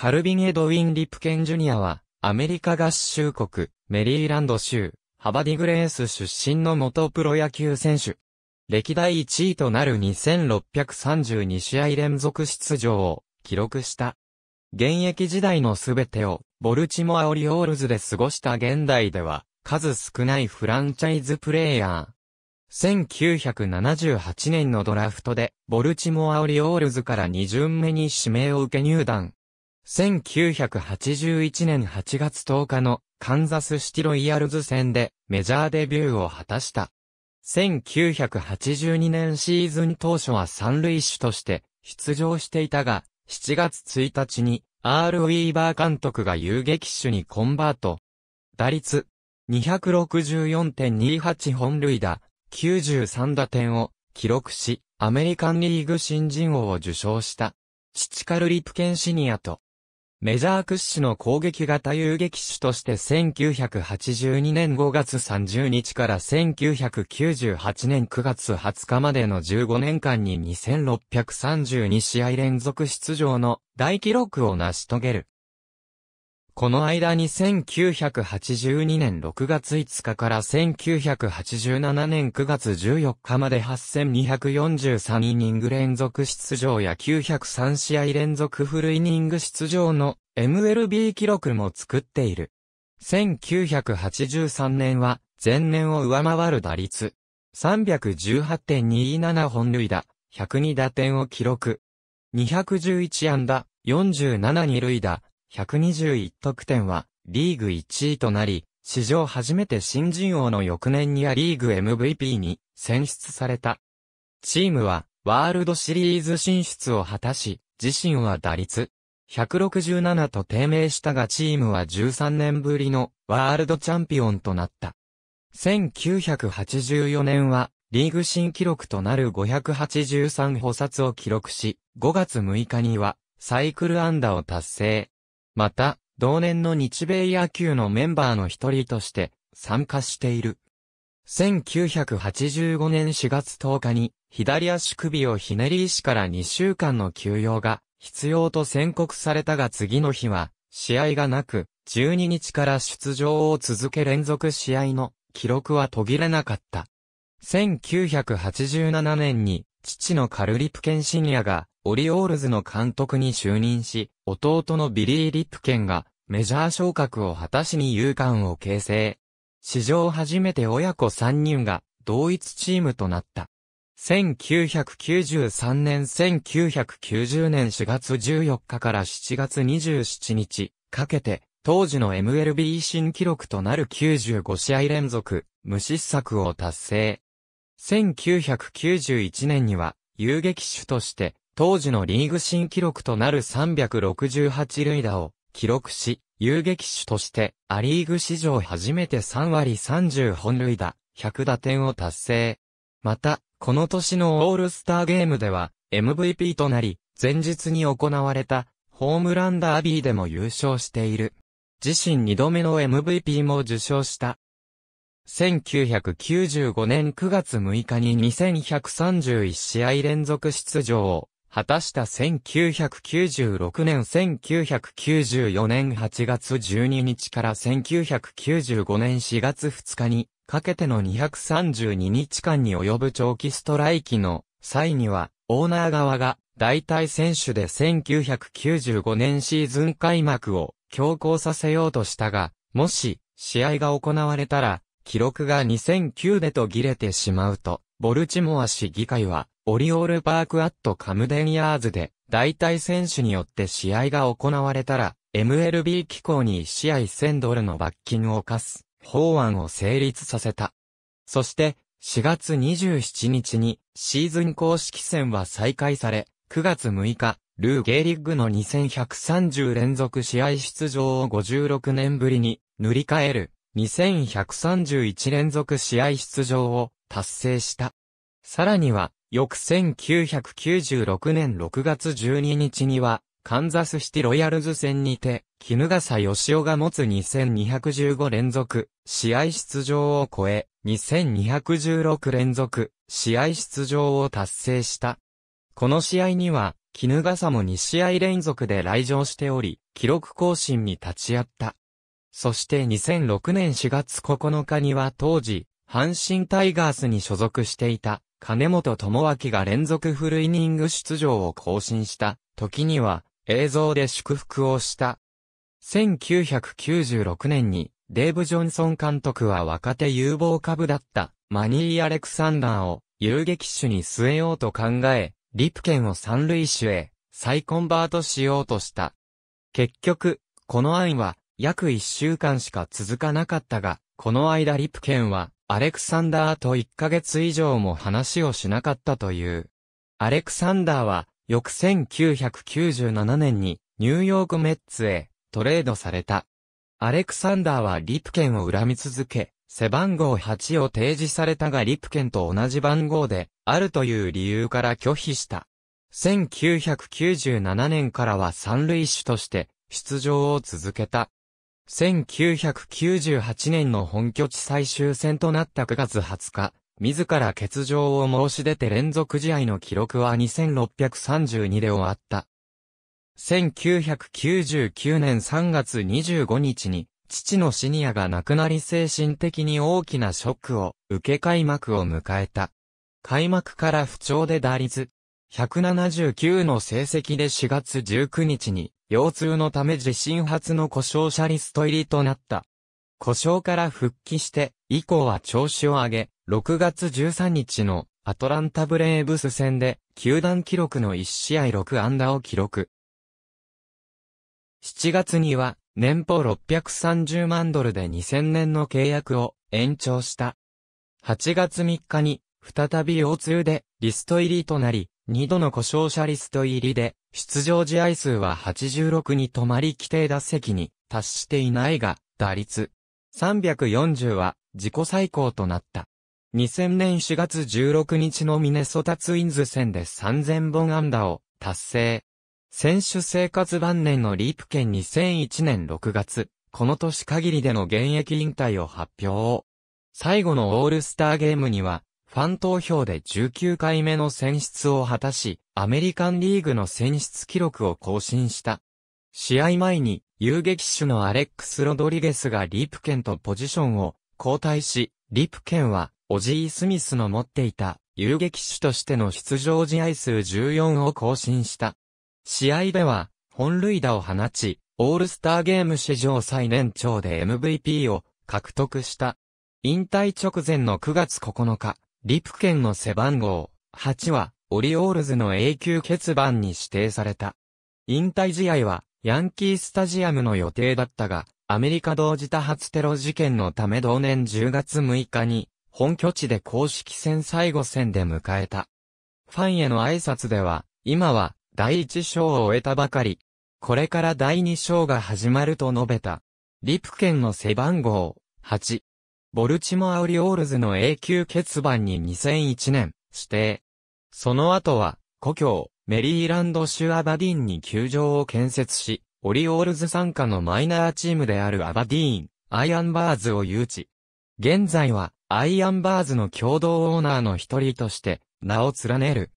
カルビン・エドウィン・リプケン・ジュニアは、アメリカ合衆国、メリーランド州、ハバディグレース出身の元プロ野球選手。歴代1位となる2632試合連続出場を記録した。現役時代のすべてをボルチモアオリオールズで過ごした現代では数少ないフランチャイズプレイヤー。1978年のドラフトでボルチモアオリオールズから2巡目に指名を受け入団。1981年8月10日のカンザスシティロイヤルズ戦でメジャーデビューを果たした。1982年シーズン当初は三塁手として出場していたが、7月1日に R. ウィーバー監督が遊撃手にコンバート。打率264.28本塁打、93打点を記録し、アメリカンリーグ新人王を受賞した。チカル・リプケンシニアとメジャー屈指の攻撃型遊撃手として1982年5月30日から1998年9月20日までの15年間に2632試合連続出場の大記録を成し遂げる。この間に1982年6月5日から1987年9月14日まで8243イニング連続出場や903試合連続フルイニング出場の MLB 記録も作っている。1983年は前年を上回る打率318.27本塁打102打点を記録。211安打47二塁打121得点はリーグ1位となり、史上初めて新人王の翌年にアリーグ MVP に選出された。チームはワールドシリーズ進出を果たし、自身は打率167と低迷したがチームは13年ぶりのワールドチャンピオンとなった。1984年はリーグ新記録となる583補殺を記録し、5月6日にはサイクルアンダーを達成。また、同年の日米野球のメンバーの一人として参加している。1985年4月10日に左足首をひねり石から2週間の休養が必要と宣告されたが次の日は試合がなく12日から出場を続け連続試合の記録は途切れなかった。1987年に父のカルリプケンシニアがオリオールズの監督に就任し、弟のビリー・リプケンがメジャー昇格を果たしに勇敢を形成。史上初めて親子3人が同一チームとなった。1993年1990年4月14日から7月27日かけて当時の MLB 新記録となる95試合連続無失策を達成。1991年には遊撃手として当時のリーグ新記録となる368塁打を記録し、遊撃手としてアリーグ史上初めて3割30本塁打、100打点を達成。また、この年のオールスターゲームでは MVP となり、前日に行われたホームランダービーでも優勝している。自身2度目の MVP も受賞した。1995年9月6日に2131試合連続出場を果たした1996年1994年8月12日から1995年4月2日にかけての232日間に及ぶ長期ストライキの際にはオーナー側が代替選手で1995年シーズン開幕を強行させようとしたが、もし試合が行われたら記録が2009で途切れてしまうと、ボルチモア市議会はオリオールパークアットカムデンヤーズで、代替選手によって試合が行われたら、MLB 機構に1試合1000ドルの罰金を課す法案を成立させた。そして、4月27日にシーズン公式戦は再開され、9月6日、ルー・ゲーリッグの2130連続試合出場を56年ぶりに塗り替える2131連続試合出場を達成した。さらには、翌1996年6月12日には、カンザスシティロイヤルズ戦にて、絹笠義雄が持つ2215連続試合出場を超え、2216連続試合出場を達成した。この試合には、絹笠も2試合連続で来場しており、記録更新に立ち会った。そして2006年4月9日には当時、阪神タイガースに所属していた、金本智明が連続フルイニング出場を更新した時には、映像で祝福をした。1996年に、デーブ・ジョンソン監督は若手有望株だったマニー・アレクサンダーを遊撃手に据えようと考え、リプケンを三塁手へ再コンバートしようとした。結局、この案は約一週間しか続かなかったが、この間リプケンはアレクサンダーと1ヶ月以上も話をしなかったという。アレクサンダーは翌1997年にニューヨークメッツへトレードされた。アレクサンダーはリプケンを恨み続け、背番号8を提示されたがリプケンと同じ番号であるという理由から拒否した。1997年からは三塁手として出場を続けた。1998年の本拠地最終戦となった9月20日、自ら欠場を申し出て連続試合の記録は2632で終わった。1999年3月25日に父のシニアが亡くなり精神的に大きなショックを受け開幕を迎えた。開幕から不調で打率179の成績で4月19日に腰痛のため自身初の故障者リスト入りとなった。故障から復帰して以降は調子を上げ、6月13日のアトランタブレーブス戦で球団記録の1試合6安打を記録。7月には年俸630万ドルで2000年の契約を延長した。8月3日に再び腰痛でリスト入りとなり、2度の故障者リスト入りで出場試合数は86に止まり規定打席に達していないが、打率340は自己最高となった。2000年4月16日のミネソタツインズ戦で3000本安打を達成。選手生活晩年のリープ県2001年6月、この年限りでの現役引退を発表。最後のオールスターゲームには、ファン投票で19回目の選出を果たし、アメリカンリーグの選出記録を更新した。試合前に、遊撃手のアレックス・ロドリゲスがリプケンとポジションを交代し、リプケンは、オジー・スミスの持っていた遊撃手としての出場試合数14を更新した。試合では、本塁打を放ち、オールスターゲーム史上最年長で MVP を獲得した。引退直前の9月9日、リプケンの背番号8は、オリオールズの永久欠番に指定された。引退試合は、ヤンキースタジアムの予定だったが、アメリカ同時多発テロ事件のため同年10月6日に、本拠地で公式戦最後戦で迎えた。ファンへの挨拶では、今は第一章を終えたばかり。これから第二章が始まると述べた。リプケンの背番号、8。ボルチモア・オリオールズの永久欠番に2001年、指定。その後は、故郷、メリーランド州アバディーンに球場を建設し、オリオールズ傘下のマイナーチームであるアバディーン、アイアンバーズを誘致。現在は、アイアンバーズの共同オーナーの一人として、名を連ねる。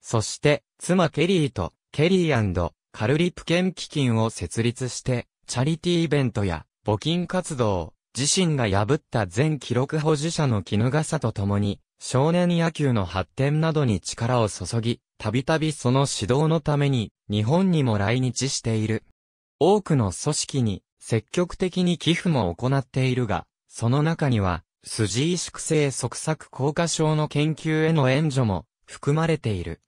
そして、妻ケリーと、ケリーカルリプケン基金を設立して、チャリティーイベントや、募金活動、自身が破った前記録保持者の衣笠と共に、少年野球の発展などに力を注ぎ、たびたびその指導のために、日本にも来日している。多くの組織に、積極的に寄付も行っているが、その中には、筋萎縮性側索硬化症の研究への援助も含まれている。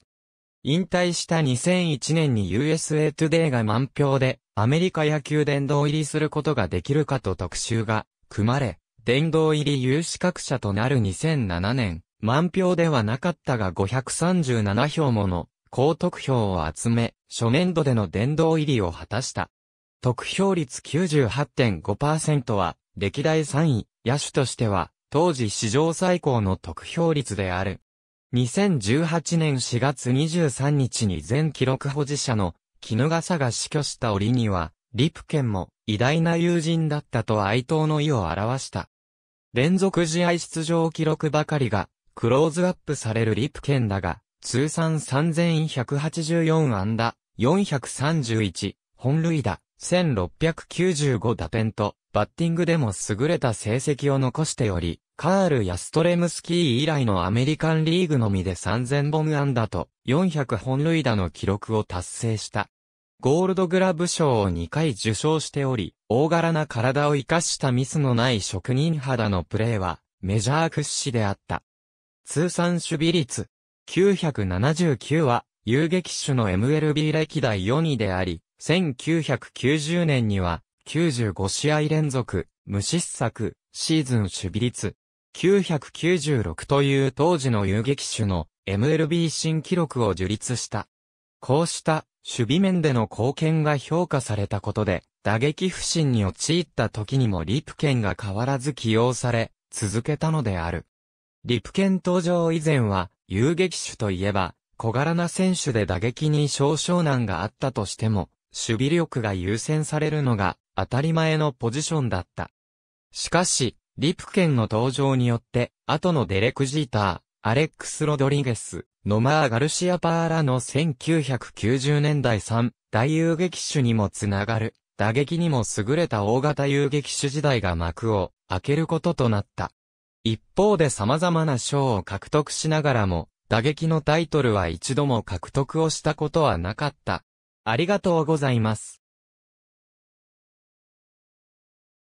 引退した2001年に USA Today が満票でアメリカ野球殿堂入りすることができるかと特集が組まれ、殿堂入り有資格者となる2007年、満票ではなかったが537票もの高得票を集め、初年度での殿堂入りを果たした。得票率98.5%は歴代3位、野手としては当時史上最高の得票率である。2018年4月23日に全記録保持者の絹笠が死去した折には、リプケンも偉大な友人だったと哀悼の意を表した。連続試合出場記録ばかりがクローズアップされるリプケンだが、通算3184安打、431、本塁打、1695打点と、バッティングでも優れた成績を残しており、カール・ヤストレムスキー以来のアメリカンリーグのみで3000本安打と400本塁打の記録を達成した。ゴールドグラブ賞を2回受賞しており、大柄な体を活かしたミスのない職人肌のプレーはメジャー屈指であった。通算守備率979は遊撃手の MLB 歴代4位であり、1990年には95試合連続、無失策、シーズン守備率、996という当時の遊撃手の MLB 新記録を樹立した。こうした守備面での貢献が評価されたことで、打撃不振に陥った時にもリプケンが変わらず起用され、続けたのである。リプケン登場以前は、遊撃手といえば、小柄な選手で打撃に少々難があったとしても、守備力が優先されるのが当たり前のポジションだった。しかし、リプケンの登場によって、後のデレク・ジーター、アレックス・ロドリゲス、ノマー・ガルシア・パーラの1990年代3大遊撃手にもつながる、打撃にも優れた大型遊撃手時代が幕を開けることとなった。一方で様々な賞を獲得しながらも、打撃のタイトルは一度も獲得をしたことはなかった。ありがとうございます。